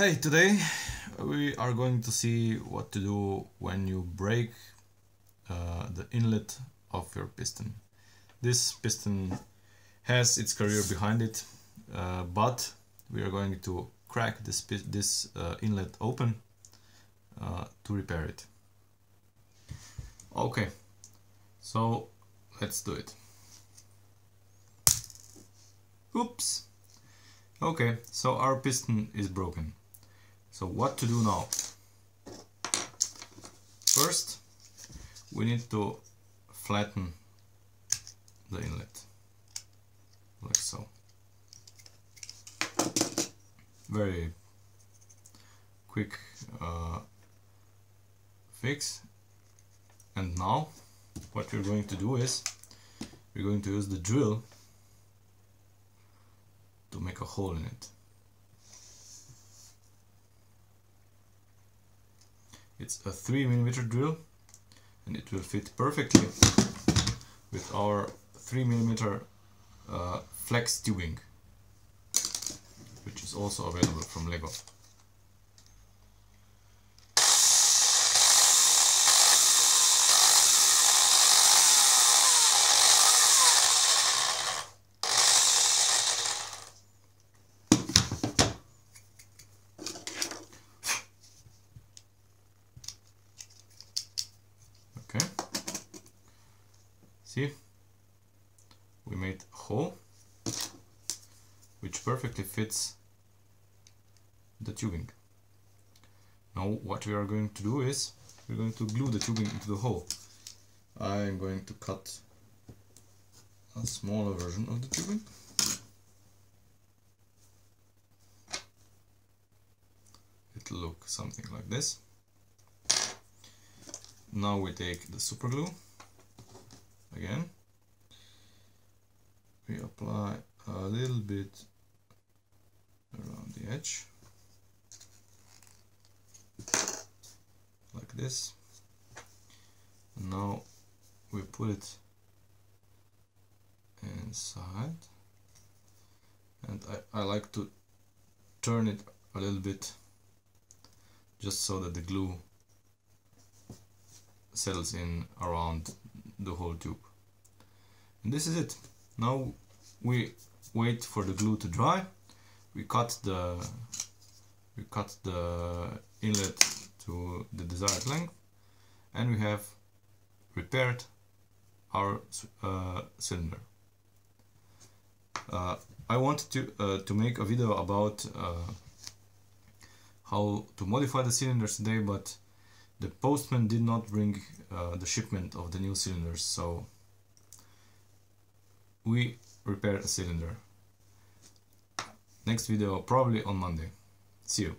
Hey, today we are going to see what to do when you break uh, the inlet of your piston. This piston has its career behind it, uh, but we are going to crack this, this uh, inlet open uh, to repair it. Okay, so let's do it. Oops! Okay, so our piston is broken. So what to do now? First, we need to flatten the inlet, like so. Very quick uh, fix. And now, what we're going to do is, we're going to use the drill to make a hole in it. It's a 3 millimeter drill and it will fit perfectly with our 3 millimeter uh, flex tubing which is also available from Lego. Okay. See? We made a hole which perfectly fits the tubing. Now what we are going to do is we're going to glue the tubing into the hole. I'm going to cut a smaller version of the tubing. It'll look something like this. Now we take the super glue again. We apply a little bit around the edge like this. And now we put it inside and I, I like to turn it a little bit just so that the glue settles in around the whole tube. And this is it. Now we wait for the glue to dry. We cut the we cut the inlet to the desired length and we have repaired our uh, cylinder. Uh, I wanted to uh, to make a video about uh, how to modify the cylinders today, but the postman did not bring uh, the shipment of the new cylinders, so we repair a cylinder. Next video probably on Monday. See you.